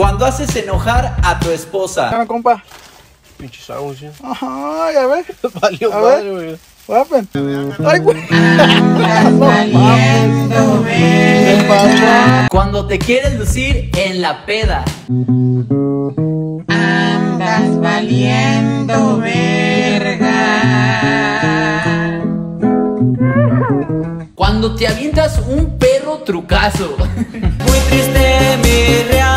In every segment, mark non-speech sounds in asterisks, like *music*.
Cuando haces enojar a tu esposa. Ah, compa. Pinche sándwich. ¿eh? Ajá, ya ves. *laughs* Valió A madre, güey. Ay, güey. *laughs* Cuando te quieres lucir en la peda. Andas valiendo verga. Cuando te avientas un perro trucazo. Muy triste mi realidad.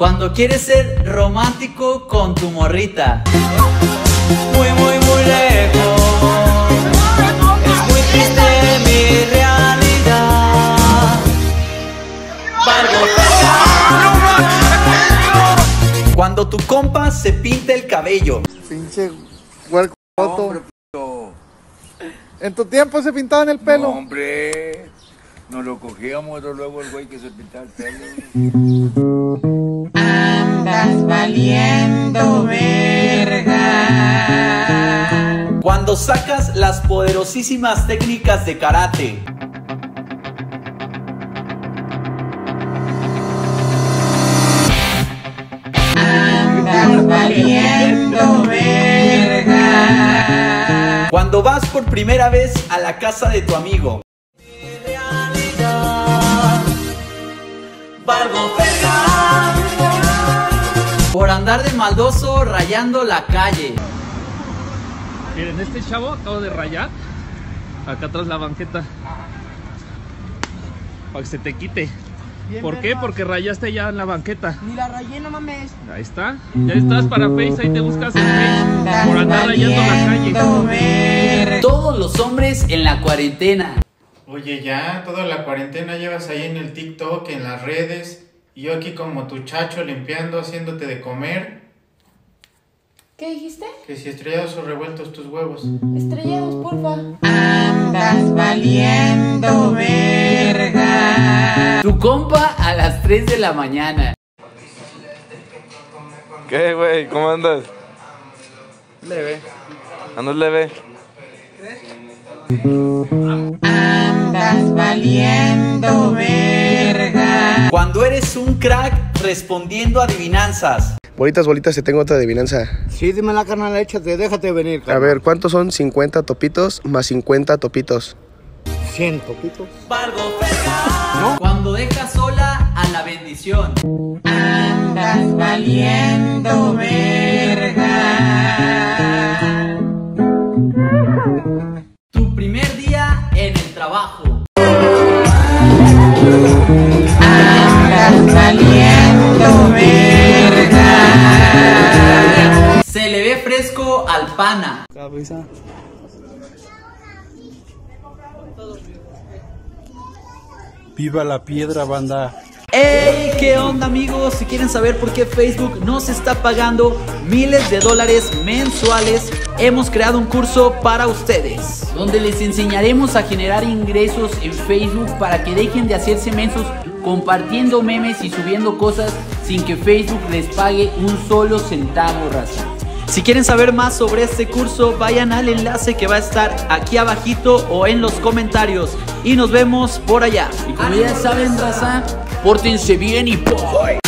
Cuando quieres ser romántico con tu morrita. Muy, muy, muy lejos. Es muy triste mi realidad. Cuando tu compa se pinta el cabello. Pinche huerco. ¿En tu tiempo se pintaban el pelo? No, hombre, nos lo cogíamos luego el güey que se pintaba el pelo. Andas valiendo verga. Cuando sacas las poderosísimas técnicas de karate. Andas valiendo verga. Cuando vas por primera vez a la casa de tu amigo. Valgo verga. Andar de maldoso rayando la calle. Miren, este chavo acabo de rayar. Acá atrás la banqueta. Para que se te quite. ¿Por qué? Porque rayaste ya en la banqueta. Ni la rayé, no mames. Ahí está. Ya estás para Face, ahí te buscas en Face. Por andar rayando la calle. Todos los hombres en la cuarentena. Oye, ya, toda la cuarentena llevas ahí en el TikTok, en las redes, y yo aquí como tu chacho limpiando, haciéndote de comer, ¿Qué dijiste? que si estrellados o revueltos tus huevos. Estrellados, porfa. Andas valiendo verga. Tu compa a las 3 de la mañana. ¿Qué, güey? ¿Cómo andas? Leve. ¿Andas leve? Andas valiendo. Cuando eres un crack respondiendo adivinanzas. Bolitas, bolitas, te tengo otra adivinanza. Sí, dime la carnal, échate, déjate venir. A ver, ¿cuántos son 50 topitos más 50 topitos? 100 topitos. Cuando dejas sola a la bendición. Andas valiendo verga. Tu primer día en el trabajo. Verga. Se le ve fresco al pana. Cabeza. Viva la piedra, banda. ¡Hey! ¿Qué onda amigos? Si quieren saber por qué Facebook nos está pagando miles de dólares mensuales, hemos creado un curso para ustedes. Donde les enseñaremos a generar ingresos en Facebook para que dejen de hacerse mensos compartiendo memes y subiendo cosas sin que Facebook les pague un solo centavo, raza. Si quieren saber más sobre este curso, vayan al enlace que va a estar aquí abajito o en los comentarios. Y nos vemos por allá. Y como ya saben, raza, pórtense bien y ¡poy!